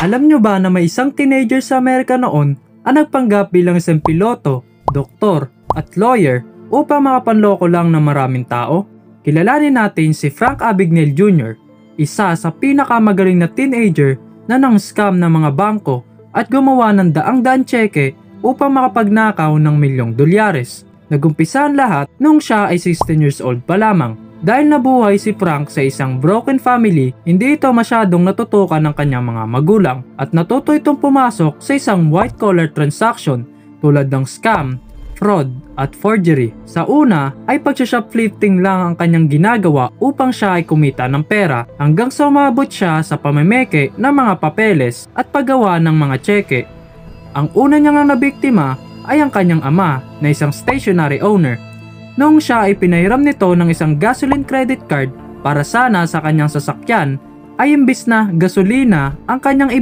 Alam nyo ba na may isang teenager sa Amerika noon ang nagpanggap bilang isang piloto, doktor, at lawyer upang makapanloko lang ng maraming tao? Kilalanin natin si Frank Abagnale Jr., isa sa pinakamagaling na teenager na nang-scam ng mga bangko at gumawa ng daang-daan tseke upang makapagnakaw ng milyong dolyares. Nagumpisa ang lahat nung siya ay 16 years old pa lamang. Dahil nabuhay si Frank sa isang broken family, hindi ito masyadong natutukan ng kanyang mga magulang at natuto itong pumasok sa isang white-collar transaction tulad ng scam, fraud, at forgery. Sa una ay pagsha-shoplifting lang ang kanyang ginagawa upang siya ay kumita ng pera hanggang sa umabot siya sa pamemeke ng mga papeles at paggawa ng mga tseke. Ang una niyang nabiktima ay ang kanyang ama na isang stationary owner Noong siya ay pinahiram nito ng isang gasoline credit card para sana sa kanyang sasakyan, ay imbis na gasolina ang kanyang